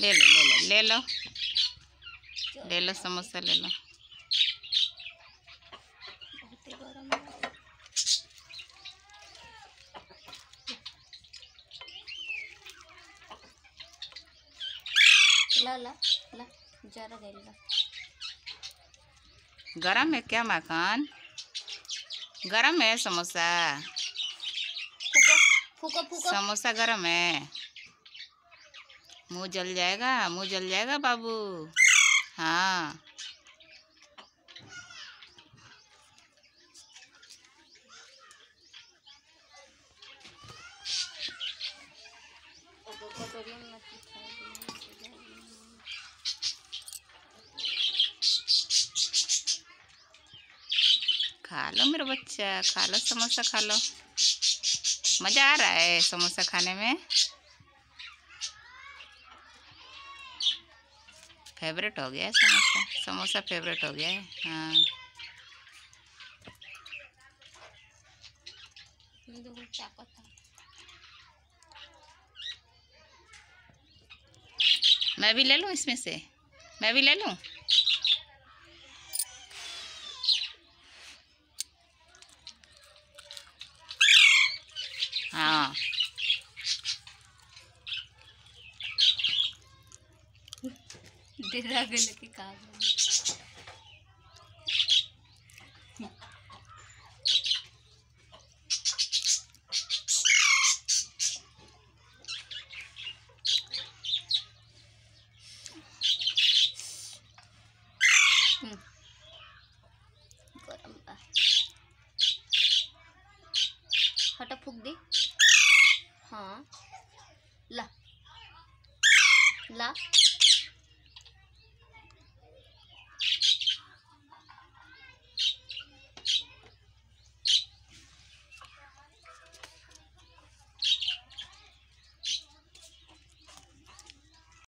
ले लो ले लो ले लो ले लो समोसा ले लो गरम है क्या माखन गरम है समोसा फूको फूको फूको समोसा गरम है मुँह जल जाएगा, मुँह जल जाएगा बाबू। हाँ। खा लो मेरा बच्चा, खा लो, समोसा खा लो। मज़ा आ रहा है समोसा खाने में। फेवरेट हो गया है समोसा? समोसा फेवरेट हो गया है? हाँ। मैं भी ले लूँ इसमें से? मैं भी ले लूँ? हाँ। डेरा गले के कागज़। हम्म। हटा फूक दे। हाँ। ला। ला।